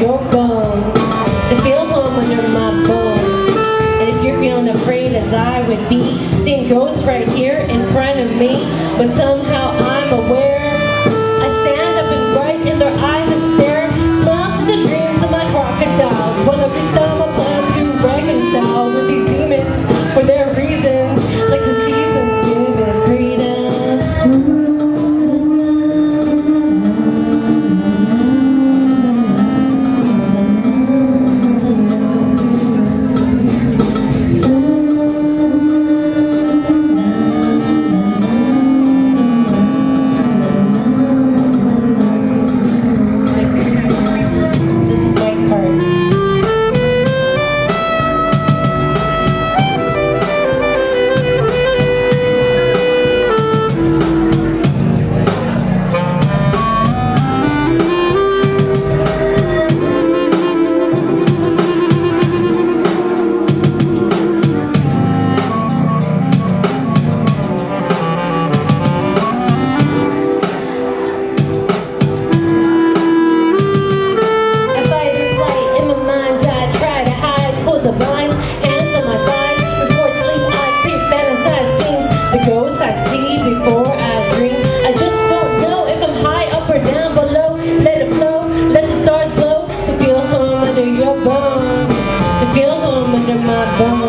your bones. To feel home under my bones. And if you're feeling afraid as I would be, seeing ghosts right here in front of me, but somehow feel home under my bones.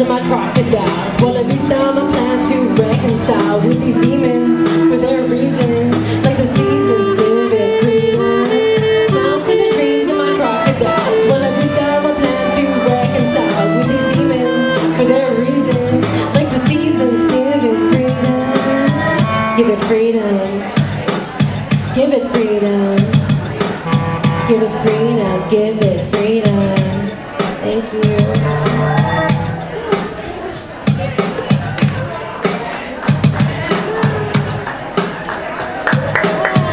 tears of my crocodiles. Well, every time I plan to reconcile with these demons for their reasons. Like the seasons giving freedom Smile to the dreams of my crocodiles. Well, every time I plan to reconcile with these demons for their reasons. Like the seasons give it freedom Give it freedom. Give it freedom. Give it freedom, give it freedom. Thank you.